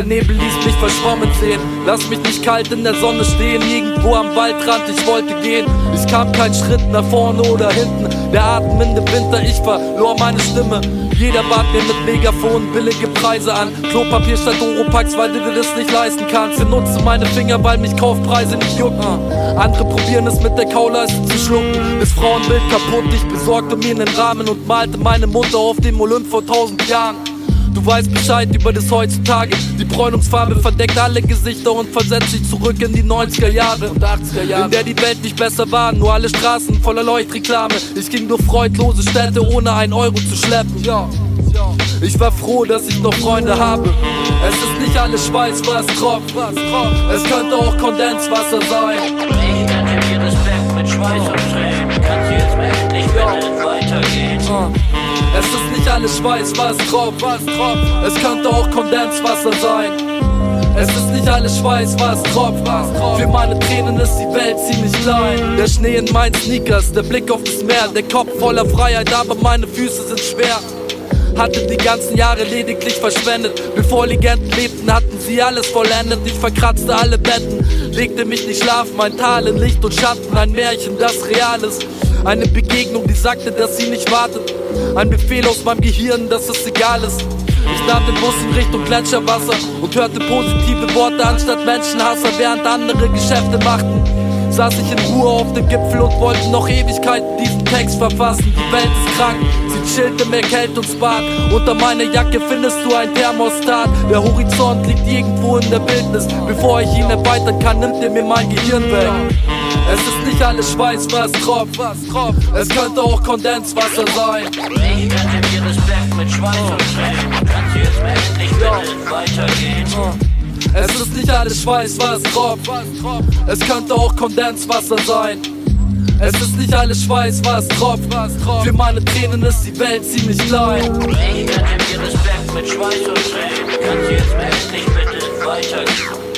Der Nebel ließ mich verschwommen sehen. Lass mich nicht kalt in der Sonne stehen. Irgendwo am Waldrand, ich wollte gehen. Ich kam keinen Schritt nach vorne oder hinten. Der dem Winter, ich verlor meine Stimme. Jeder bat mir mit Megafon billige Preise an. Klopapier statt Oropax, weil du dir das nicht leisten kannst. Ich nutze meine Finger, weil mich Kaufpreise nicht jucken. Andere probieren es mit der Kauleiste zu schlucken. Das Frauenbild kaputt, ich besorgte mir einen Rahmen und malte meine Mutter auf dem Olymp vor tausend Jahren. Du weißt Bescheid über das heutzutage. Die Bräunungsfarbe verdeckt alle Gesichter und versetzt sich zurück in die 90er Jahre und 80er Jahre. In der die Welt nicht besser war, nur alle Straßen voller Leuchtreklame. Ich ging durch freudlose Städte, ohne ein Euro zu schleppen. Ja. Ich war froh, dass ich noch Freunde habe. Es ist nicht alles Schweiß, was tropft. Es könnte auch Kondenswasser sein. Ich nenne dir Respekt mit Schweiß und Tränen. Kannst du jetzt mal endlich bitte weitergehen? Es ist nicht alles Schweiß, was tropft. Es könnte auch Kondenswasser sein. Es ist nicht alles Schweiß, was tropft. Für meine Tränen ist die Welt ziemlich klein. Der Schnee in meinen Sneakers, der Blick auf das Meer, der Kopf voller Freiheit, aber meine Füße sind schwer hatte die ganzen Jahre lediglich verschwendet. Bevor Legenden lebten, hatten sie alles vollendet. Ich verkratzte alle Betten, legte mich nicht schlafen. Ein Tal in Licht und Schatten, ein Märchen, das real ist. Eine Begegnung, die sagte, dass sie nicht wartet. Ein Befehl aus meinem Gehirn, dass es egal ist. Ich nahm den Bus in Richtung Gletscherwasser und hörte positive Worte anstatt Menschenhasser, während andere Geschäfte machten. Saß ich in Ruhe auf dem Gipfel und wollte noch Ewigkeiten diesen Text verfassen. Die Welt ist krank, sie chillt im Erkältungsbad. Unter meiner Jacke findest du ein Thermostat. Der Horizont liegt irgendwo in der Wildnis. Bevor ich ihn erweitern kann, nimmt er mir mein Gehirn weg. Es ist nicht alles Schweiß, was tropft. Es könnte auch Kondenswasser sein. Ich nenne dir Respekt mit Schweiß und Tränen. Kannst du jetzt mal endlich bitte weitergehen? Es ist nicht alles Schweiß, was tropft. Es könnte auch Kondenswasser sein. Es ist nicht alles Schweiß, was tropft. Für meine Tränen ist die Welt ziemlich klein. Ich nenne dir Respekt mit Schweiß und Tränen. Kannst du jetzt endlich bitte? Weitergehen.